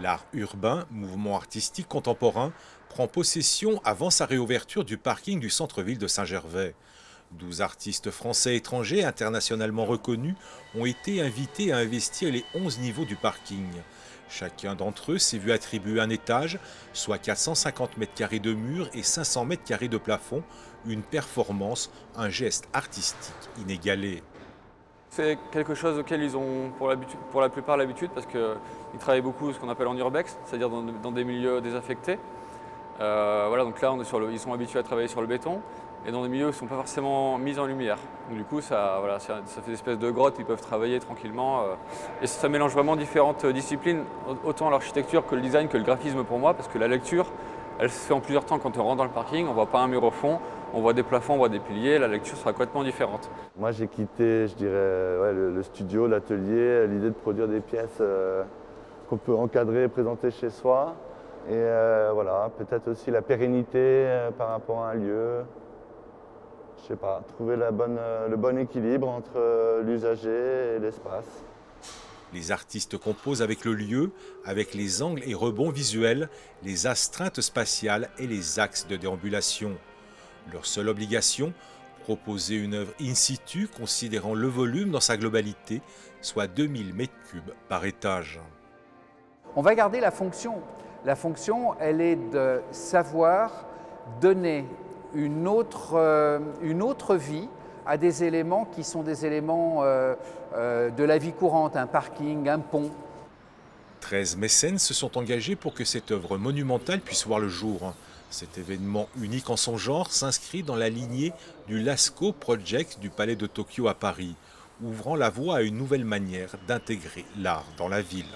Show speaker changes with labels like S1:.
S1: L'art urbain, mouvement artistique contemporain, prend possession avant sa réouverture du parking du centre-ville de Saint-Gervais. 12 artistes français, étrangers, internationalement reconnus, ont été invités à investir les 11 niveaux du parking. Chacun d'entre eux s'est vu attribuer un étage, soit 450 mètres carrés de murs et 500 mètres carrés de plafond, une performance, un geste artistique inégalé.
S2: C'est quelque chose auquel ils ont pour, la plupart l'habitude parce qu'ils travaillent beaucoup ce qu'on appelle en urbex, c'est-à-dire dans, des milieux désaffectés. Euh, voilà, donc là ils sont habitués à travailler sur le béton et dans des milieux qui ne sont pas forcément mis en lumière. Du coup, ça, fait des espèces de grottes, ils peuvent travailler tranquillement. Euh, et ça mélange vraiment différentes disciplines, autant l'architecture que le design, que le graphisme pour moi, parce que la lecture, elle se fait en plusieurs temps quand on rentre dans le parking, on ne voit pas un mur au fond, on voit des plafonds, on voit des piliers, la lecture sera complètement différente.
S3: Moi j'ai quitté, je dirais, le, studio, l'atelier, l'idée de produire des pièces euh, qu'on peut encadrer et présenter chez soi. Et euh, voilà, peut-être aussi la pérennité par rapport à un lieu je sais pas, trouver euh, le bon équilibre entre euh, l'usager et l'espace.
S1: Les artistes composent avec le lieu, avec les angles et rebonds visuels, les astreintes spatiales et les axes de déambulation. Leur seule obligation, proposer une œuvre in situ considérant le volume dans sa globalité, soit 2000 m3 par étage.
S4: On va garder la fonction. La fonction, elle est de savoir donner une autre, euh, une autre vie à des éléments qui sont des éléments euh, euh, de la vie courante, un parking, un pont.
S1: 13 mécènes se sont engagés pour que cette œuvre monumentale puisse voir le jour. Cet événement unique en son genre s'inscrit dans la lignée du Lascaux Project du Palais de Tokyo à Paris, ouvrant la voie à une nouvelle manière d'intégrer l'art dans la ville.